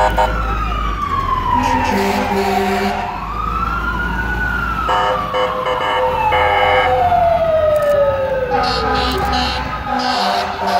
Nee, nee, nee.